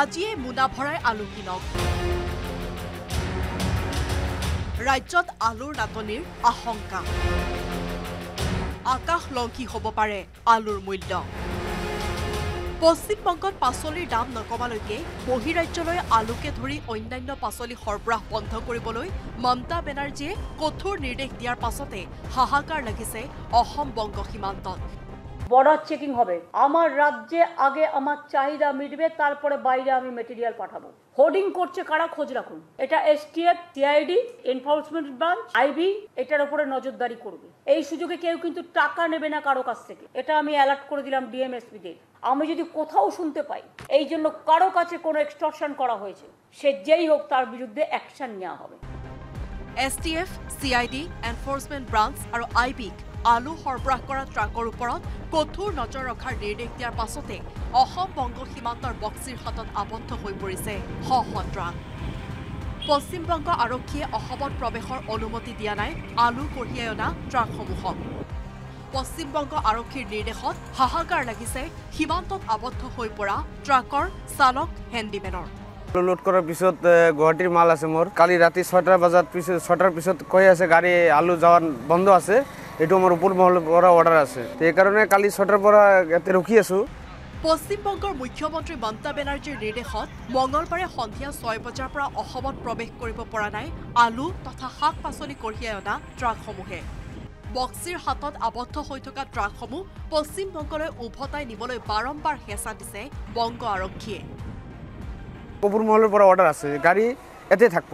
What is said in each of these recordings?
আজিয়ে মোনা ভৰাই আলু কিনক। ৰাজ্যত আলুৰ নাটনিৰ আশংকা। আকাশলংঘী হ'ব পাৰে আলুৰ মূল্য। পশ্চিমবংগত পাচলিৰ দাম নকমালৈকে বহিৰাজ্যলৈ আলুকে ধৰি অন্যান্য পাচলি সৰবৰাহ বন্ধ কৰিবলৈ মমতা বেনাৰ্জীয়ে কঠোৰ নিৰ্দেশ দিয়াৰ পাছতে হাহাকাৰ লাগিছে অসম বংগ সীমান্তত। বর্ডার চেকিং হবে। আমার রাজ্যে আগে আমার চাহিদা মিটবে, তারপরে বাইরে আমি মেটেরিয়াল পাঠাবো। হোর্ডিং করছে কারা? খোঁজ রাখুন। এটা STF CID enforcement branch IB এটার উপরে নজরদারি করবে। এই সুযোগে কেউ কিন্তু টাকা নেবে না কারও কাছ থেকে। এটা আমি অ্যালার্ট করে দিলাম ডিএমএসপিদের আমি যদি কোথাও শুনতে পাই, এই জন্য কারও কাছে কোনো এক্সটর্শন করা হয়েছে, সে যেই হোক তার বিরুদ্ধে অ্যাকশন নেওয়া হবে। এছ টি এফ ব্রাঞ্চ আর ডি আলু সৰবৰাহ কৰা ট্ৰাকৰ ওপৰত কঠোৰ নজৰ ৰখাৰ নিৰ্দেশ দিয়াৰ পাছতে অসম বংগ সীমান্তৰ বক্সিৰ হাতত আবদ্ধ হৈ পৰিছে শ ট্ৰাক পশ্চিমবংগ আৰক্ষীয়ে অসমত প্ৰৱেশৰ অনুমতি দিয়া নাই আলু কঢ়িয়াই অনা ট্ৰাকসমূহক। পশ্চিমবংগ আৰক্ষীৰ নিৰ্দেশত হাহাকাৰ লাগিছে সীমান্তত আবদ্ধ হৈ পৰা ট্ৰাকৰ চালক হেণ্ডিমেনৰ। লোড কৰাৰ পিছত গুৱাহাটীৰ মাল আছে মোৰ। কালি ৰাতি ছয়টা বজাত পিছত ছয়টাৰ পিছত কৈ আছে গাড়ী আলু যোৱা বন্ধ আছে। এইটো মোৰ ওপৰ মহলৰ পৰা অৰ্ডাৰ আছে। তো সেইকাৰণে কালি ছয়টাৰ পৰা ইয়াতে ৰখি আছোঁ। পশ্চিমবংগৰ মুখ্যমন্ত্ৰী মমতা বেনাৰ্জীৰ নিৰ্দেশত মঙলবাৰে সন্ধিয়া ছয় বজাৰ পৰা অসমত প্ৰৱেশ কৰিব পৰা নাই আলু তথা শাক পাচলি কঢ়িয়াই অনা ট্ৰাকসমূহে। বক্সিৰ হাতত আবদ্ধ হৈ থকা ট্ৰাকসমূহ পশ্চিমবংগলৈ উভতাই নিবলৈ বাৰম্বাৰ হেঁচা দিছে বংগ আৰক্ষীয়ে। ওপৰ মহলৰ পৰা অৰ্ডাৰ আছে। গাড়ী ইয়াতে থাকিব।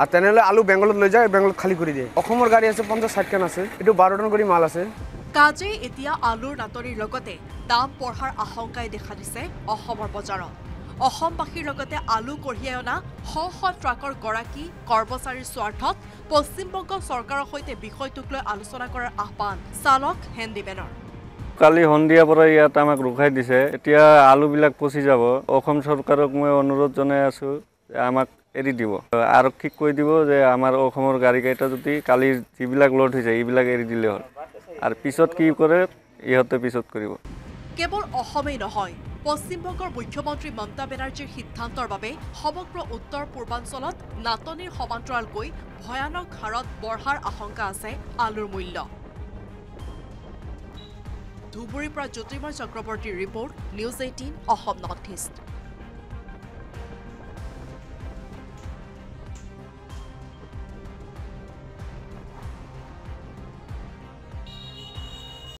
আৰু তেনেহ'লে আলু বেংগলত লৈ যায় বেংগলত খালী কৰি দিয়ে। অসমৰ গাড়ী আছে পঞ্চাছ ষাঠিখন আছে এইটো বাৰ টন কৰি মাল আছে। কাজেই এতিয়া আলুৰ নাটনিৰ লগতে দাম বঢ়াৰ আশংকাই দেখা দিছে অসমৰ বজাৰত। অসমবাসীৰ লগতে আলু কঢ়িয়াই অনা শ শ ট্ৰাকৰ গৰাকী কৰ্মচাৰীৰ স্বাৰ্থত পশ্চিমবংগ চৰকাৰৰ সৈতে বিষয়টোক লৈ আলোচনা কৰাৰ আহ্বান চালক হেণ্ডিমেনৰ কালি সন্ধিয়াৰ পৰা ইয়াত আমাক ৰখাই দিছে এতিয়া আলুবিলাক পচি যাব। অসম চৰকাৰক মই অনুৰোধ জনাই আছোঁ যে আমাক এৰি দিব। আৰক্ষীক কৈ দিব যে আমাৰ অসমৰ গাড়ীকেইটা যদি কালিৰ যিবিলাক লোড হৈছে এইবিলাক এৰি দিলে হ'ল। আৰু পিছত কি কৰে ইহঁতে পিছত কৰিব। কেৱল অসমেই নহয় পশ্চিমবংগৰ মুখ্যমন্ত্ৰী মমতা বেনাৰ্জীৰ সিদ্ধান্তৰ বাবে সমগ্ৰ উত্তৰ পূৰ্বাঞ্চলত নাটনিৰ সমান্তৰালকৈ ভয়ানক হাৰত বঢ়াৰ আশংকা আছে আলুৰ মূল্য। ধুবুৰীৰ পৰা জ্যোতিৰ্ময় চক্ৰৱৰ্তীৰ report news eighteen Assam north east.